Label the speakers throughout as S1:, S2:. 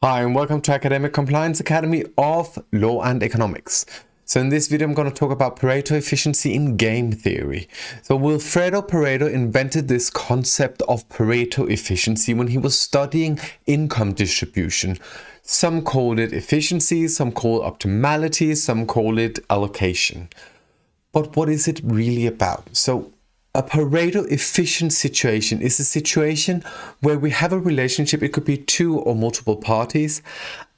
S1: Hi and welcome to Academic Compliance Academy of Law and Economics. So in this video I'm going to talk about Pareto efficiency in game theory. So Vilfredo Pareto invented this concept of Pareto efficiency when he was studying income distribution. Some call it efficiency, some call it optimality, some call it allocation. But what is it really about? So a Pareto efficient situation is a situation where we have a relationship, it could be two or multiple parties,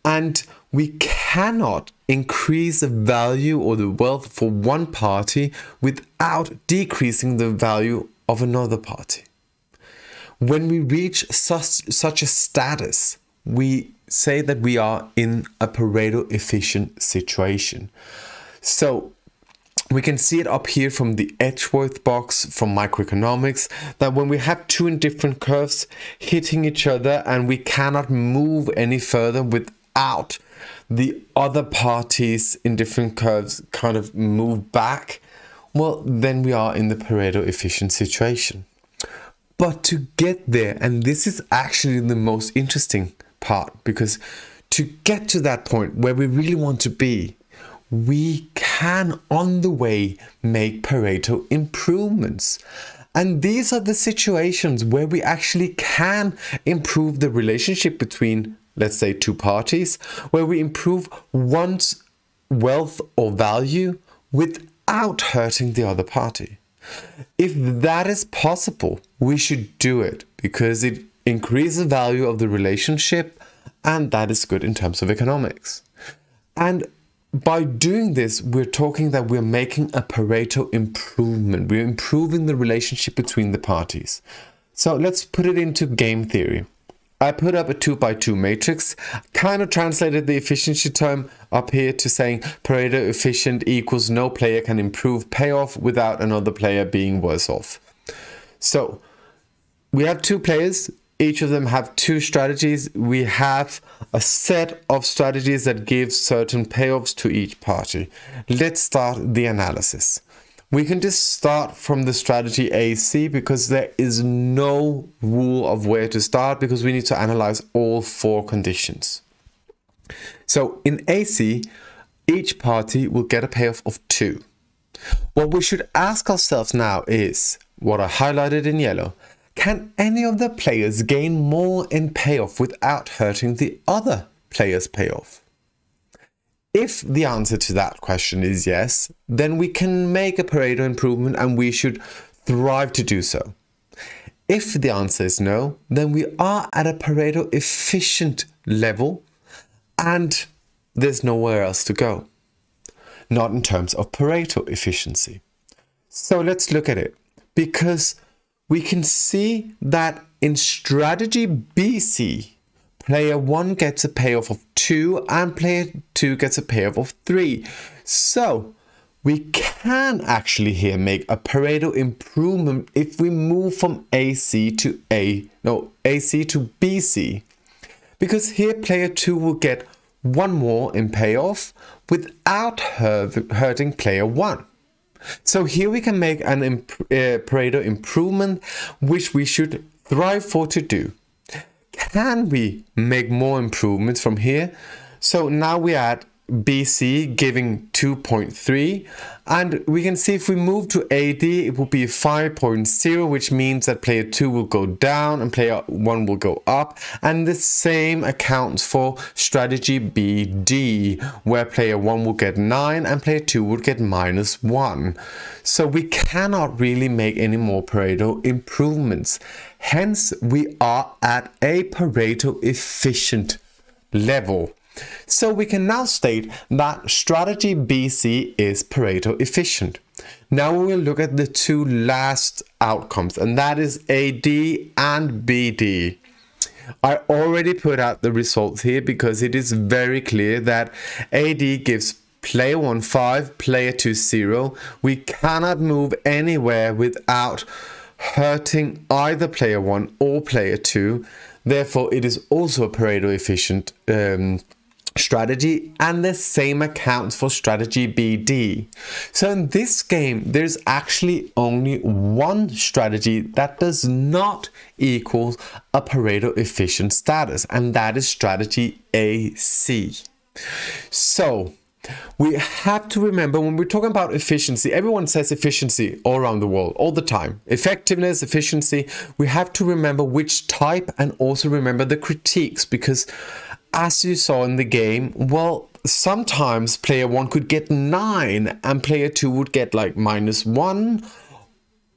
S1: and we cannot increase the value or the wealth for one party without decreasing the value of another party. When we reach such, such a status, we say that we are in a Pareto efficient situation. So we can see it up here from the Edgeworth box from microeconomics that when we have two different curves hitting each other and we cannot move any further without the other parties in different curves kind of move back, well, then we are in the Pareto efficient situation. But to get there, and this is actually the most interesting part because to get to that point where we really want to be, we can on the way make Pareto improvements. And these are the situations where we actually can improve the relationship between, let's say, two parties, where we improve one's wealth or value without hurting the other party. If that is possible, we should do it because it increases the value of the relationship and that is good in terms of economics. And by doing this, we're talking that we're making a Pareto improvement. We're improving the relationship between the parties. So let's put it into game theory. I put up a 2 by 2 matrix, kind of translated the efficiency term up here to saying Pareto efficient equals no player can improve payoff without another player being worse off. So we have two players, each of them have two strategies. We have a set of strategies that give certain payoffs to each party. Let's start the analysis. We can just start from the strategy AC because there is no rule of where to start because we need to analyze all four conditions. So in AC, each party will get a payoff of two. What we should ask ourselves now is, what I highlighted in yellow, can any of the players gain more in payoff without hurting the other player's payoff? If the answer to that question is yes, then we can make a Pareto improvement and we should thrive to do so. If the answer is no, then we are at a Pareto efficient level and there's nowhere else to go. Not in terms of Pareto efficiency. So let's look at it. Because we can see that in strategy BC, player 1 gets a payoff of 2 and player 2 gets a payoff of 3. So we can actually here make a Pareto improvement if we move from AC to A, no, AC to BC. Because here player 2 will get one more in payoff without hurting player 1. So here we can make an imp uh, Pareto improvement, which we should thrive for to do. Can we make more improvements from here? So now we add BC giving 2.3 and we can see if we move to AD it will be 5.0 which means that player 2 will go down and player 1 will go up and the same accounts for strategy BD where player 1 will get 9 and player 2 will get minus 1 so we cannot really make any more Pareto improvements. Hence we are at a Pareto efficient level so we can now state that strategy BC is Pareto efficient. Now we will look at the two last outcomes and that is AD and BD. I already put out the results here because it is very clear that AD gives player 1 5, player 2 0. We cannot move anywhere without hurting either player 1 or player 2. Therefore, it is also a Pareto efficient um, strategy and the same accounts for strategy BD. So in this game, there's actually only one strategy that does not equal a Pareto efficient status, and that is strategy AC. So we have to remember when we're talking about efficiency, everyone says efficiency all around the world, all the time. Effectiveness, efficiency. We have to remember which type and also remember the critiques because as you saw in the game, well, sometimes player one could get nine and player two would get like minus one.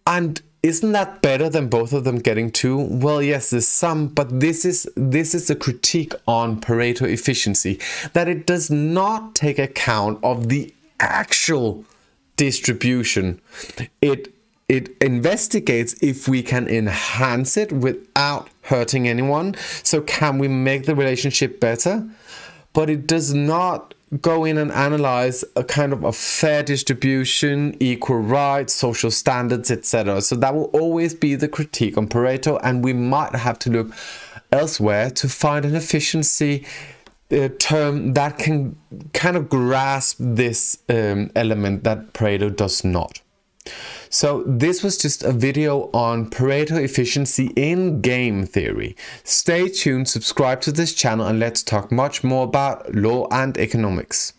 S1: And isn't that better than both of them getting two? Well, yes, there's some, but this is this is a critique on Pareto efficiency that it does not take account of the actual distribution. It it investigates if we can enhance it without hurting anyone. So, can we make the relationship better? But it does not go in and analyze a kind of a fair distribution, equal rights, social standards, etc. So, that will always be the critique on Pareto, and we might have to look elsewhere to find an efficiency uh, term that can kind of grasp this um, element that Pareto does not. So this was just a video on Pareto efficiency in game theory. Stay tuned, subscribe to this channel and let's talk much more about law and economics.